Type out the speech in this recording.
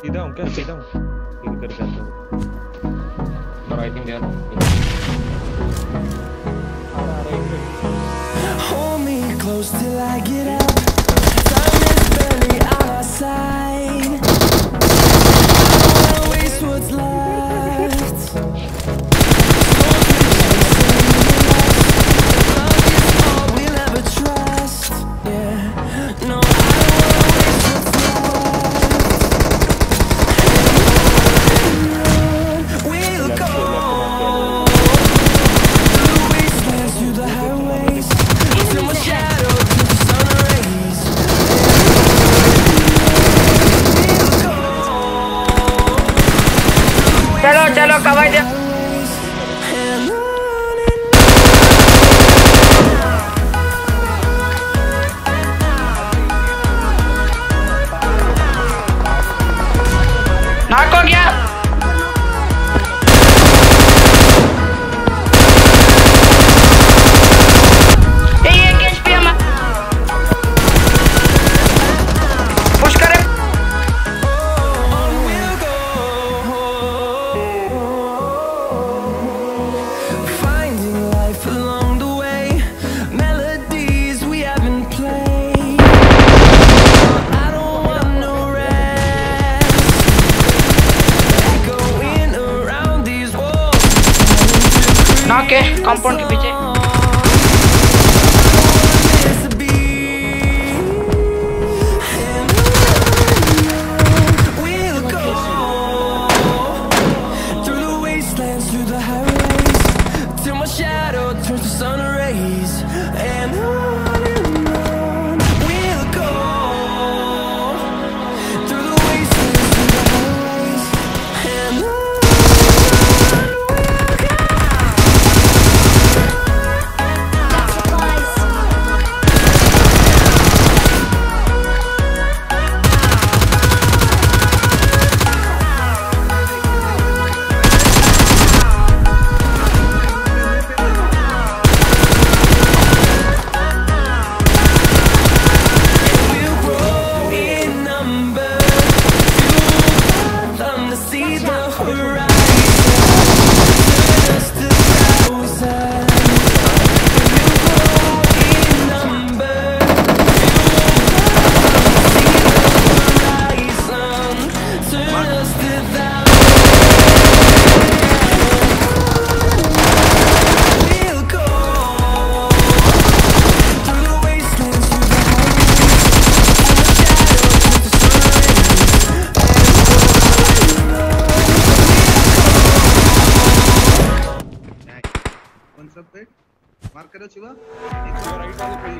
सीधा down. क्या सीधा हूँ सीधा Hold me close till I get out okay compound के पीछे। मार्क करो शिवा। राइट वाले पे ही